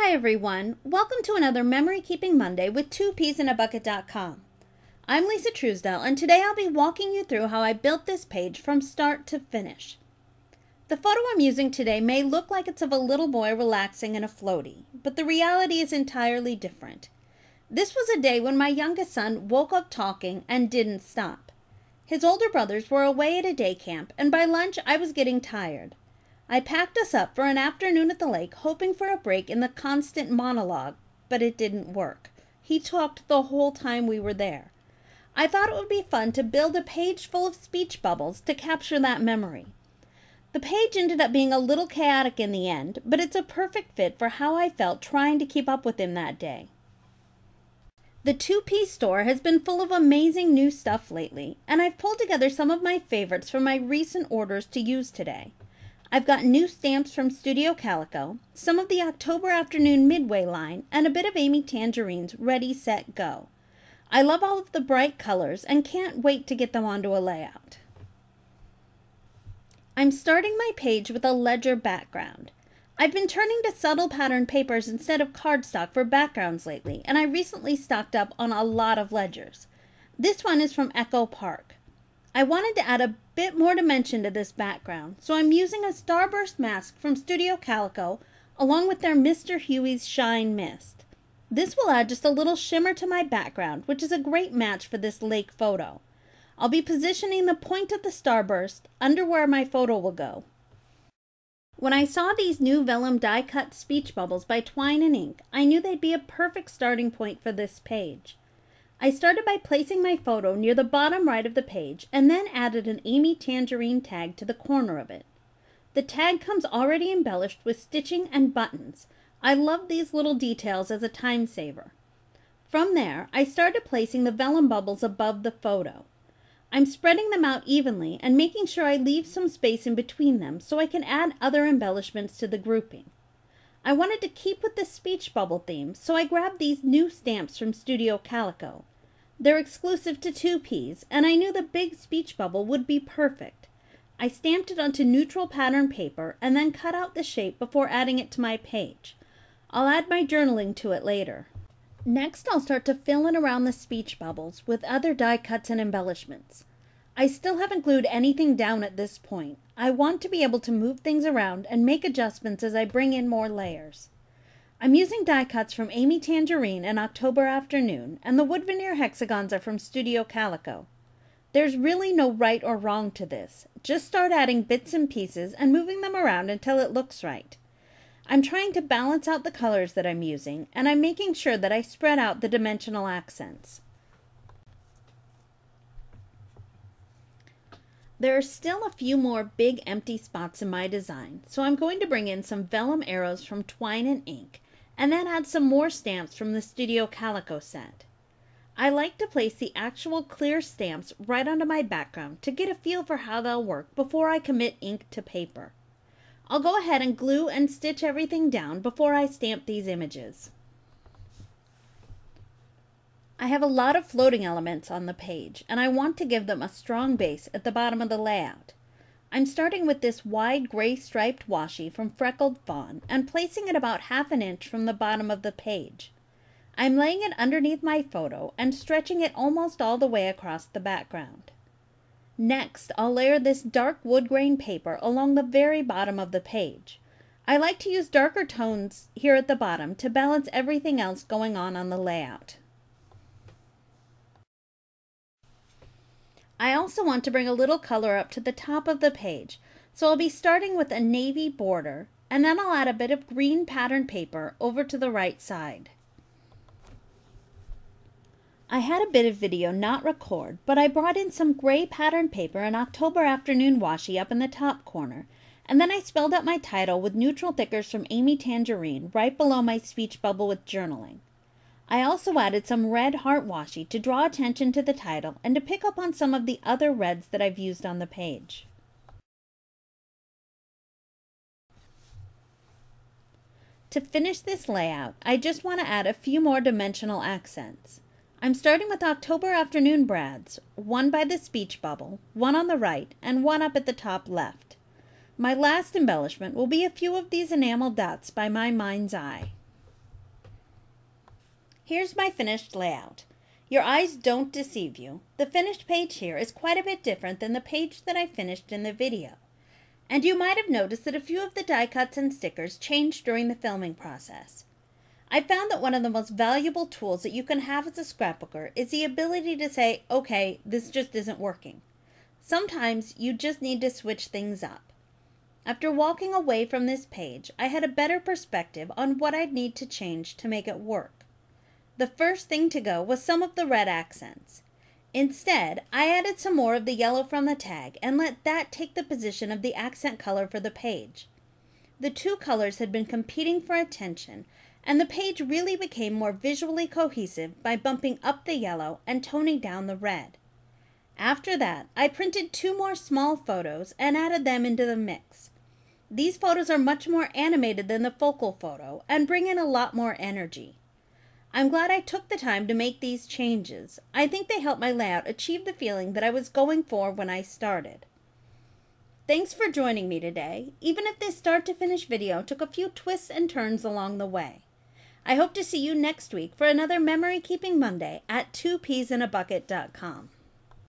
Hi everyone, welcome to another Memory Keeping Monday with 2peasinabucket.com. I'm Lisa Truesdell and today I'll be walking you through how I built this page from start to finish. The photo I'm using today may look like it's of a little boy relaxing in a floaty, but the reality is entirely different. This was a day when my youngest son woke up talking and didn't stop. His older brothers were away at a day camp and by lunch I was getting tired. I packed us up for an afternoon at the lake, hoping for a break in the constant monologue, but it didn't work. He talked the whole time we were there. I thought it would be fun to build a page full of speech bubbles to capture that memory. The page ended up being a little chaotic in the end, but it's a perfect fit for how I felt trying to keep up with him that day. The 2P store has been full of amazing new stuff lately, and I've pulled together some of my favorites from my recent orders to use today. I've got new stamps from Studio Calico, some of the October Afternoon Midway line, and a bit of Amy Tangerine's Ready, Set, Go. I love all of the bright colors and can't wait to get them onto a layout. I'm starting my page with a ledger background. I've been turning to subtle pattern papers instead of cardstock for backgrounds lately, and I recently stocked up on a lot of ledgers. This one is from Echo Park. I wanted to add a bit more dimension to this background, so I'm using a Starburst mask from Studio Calico along with their Mr. Huey's Shine Mist. This will add just a little shimmer to my background, which is a great match for this lake photo. I'll be positioning the point of the starburst under where my photo will go. When I saw these new vellum die-cut speech bubbles by Twine and Ink, I knew they'd be a perfect starting point for this page. I started by placing my photo near the bottom right of the page and then added an Amy Tangerine tag to the corner of it. The tag comes already embellished with stitching and buttons. I love these little details as a time saver. From there, I started placing the vellum bubbles above the photo. I'm spreading them out evenly and making sure I leave some space in between them so I can add other embellishments to the grouping. I wanted to keep with the speech bubble theme, so I grabbed these new stamps from Studio Calico. They're exclusive to 2Ps, and I knew the big speech bubble would be perfect. I stamped it onto neutral pattern paper and then cut out the shape before adding it to my page. I'll add my journaling to it later. Next, I'll start to fill in around the speech bubbles with other die cuts and embellishments. I still haven't glued anything down at this point. I want to be able to move things around and make adjustments as I bring in more layers. I'm using die cuts from Amy Tangerine and October Afternoon, and the wood veneer hexagons are from Studio Calico. There's really no right or wrong to this. Just start adding bits and pieces and moving them around until it looks right. I'm trying to balance out the colors that I'm using, and I'm making sure that I spread out the dimensional accents. There are still a few more big empty spots in my design, so I'm going to bring in some vellum arrows from Twine and Ink, and then add some more stamps from the Studio Calico set. I like to place the actual clear stamps right onto my background to get a feel for how they'll work before I commit ink to paper. I'll go ahead and glue and stitch everything down before I stamp these images. I have a lot of floating elements on the page, and I want to give them a strong base at the bottom of the layout. I'm starting with this wide gray striped washi from Freckled Fawn and placing it about half an inch from the bottom of the page. I'm laying it underneath my photo and stretching it almost all the way across the background. Next, I'll layer this dark wood grain paper along the very bottom of the page. I like to use darker tones here at the bottom to balance everything else going on on the layout. I also want to bring a little color up to the top of the page, so I'll be starting with a navy border, and then I'll add a bit of green pattern paper over to the right side. I had a bit of video not record, but I brought in some gray pattern paper and October afternoon washi up in the top corner, and then I spelled out my title with neutral thickers from Amy Tangerine right below my speech bubble with journaling. I also added some red heart washi to draw attention to the title and to pick up on some of the other reds that I've used on the page. To finish this layout, I just want to add a few more dimensional accents. I'm starting with October afternoon brads, one by the speech bubble, one on the right, and one up at the top left. My last embellishment will be a few of these enamel dots by my mind's eye. Here's my finished layout. Your eyes don't deceive you. The finished page here is quite a bit different than the page that I finished in the video. And you might have noticed that a few of the die cuts and stickers changed during the filming process. I found that one of the most valuable tools that you can have as a scrapbooker is the ability to say, okay, this just isn't working. Sometimes you just need to switch things up. After walking away from this page, I had a better perspective on what I'd need to change to make it work. The first thing to go was some of the red accents. Instead, I added some more of the yellow from the tag and let that take the position of the accent color for the page. The two colors had been competing for attention, and the page really became more visually cohesive by bumping up the yellow and toning down the red. After that, I printed two more small photos and added them into the mix. These photos are much more animated than the focal photo and bring in a lot more energy. I'm glad I took the time to make these changes. I think they helped my layout achieve the feeling that I was going for when I started. Thanks for joining me today, even if this start to finish video took a few twists and turns along the way. I hope to see you next week for another Memory Keeping Monday at 2peasinabucket.com.